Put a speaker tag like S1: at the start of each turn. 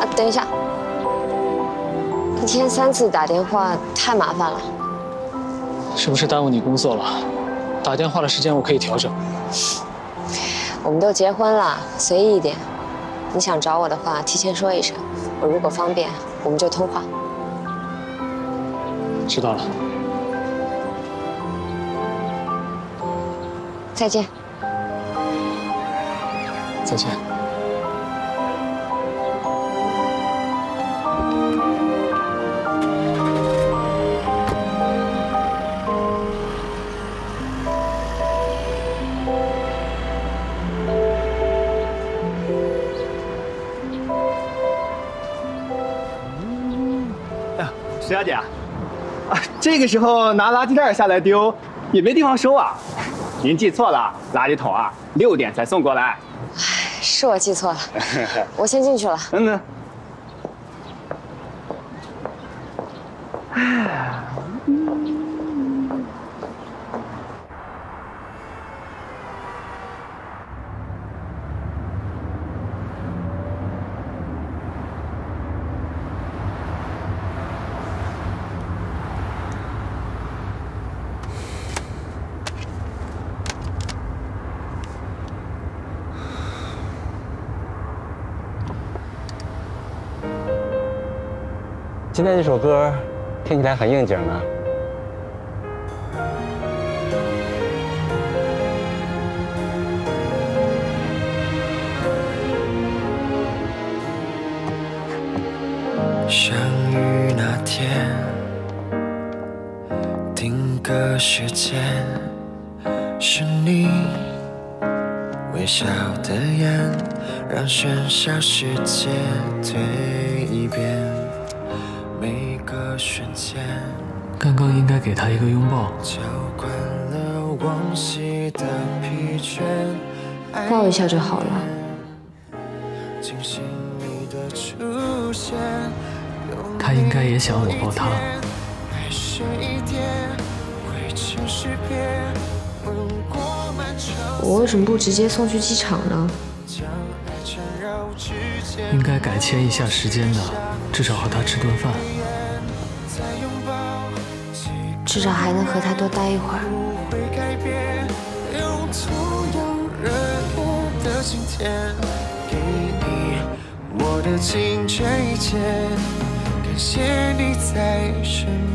S1: 啊，等一下，一天三次打电话太麻烦了。
S2: 是不是耽误你工作了？打电话的时间我可以调整。
S1: 我们都结婚了，随意一点。你想找我的话，提前说一声，我如果方便，我们就通话。
S2: 知道了。
S1: 再见。
S2: 再见。
S3: 石小姐啊，啊，这个时候拿垃圾袋下来丢，也没地方收啊。您记错了，垃圾桶啊，六点才送过来。
S1: 是我记错了，我先进去了。
S3: 嗯。
S4: 今天这首歌听起来很应景呢。
S5: 相遇那天，定格时间，是你微笑的眼，让喧嚣世界蜕变。瞬间，
S2: 刚刚应该给他一个拥抱。
S1: 抱一下就好了。
S2: 他应该也想我抱他。
S1: 我为什么不直接送去机场呢？
S2: 应该改签一下时间的，至少和他吃顿饭，
S1: 至少还能和他多待一会儿。
S5: 我的情这一切，感谢你在身边。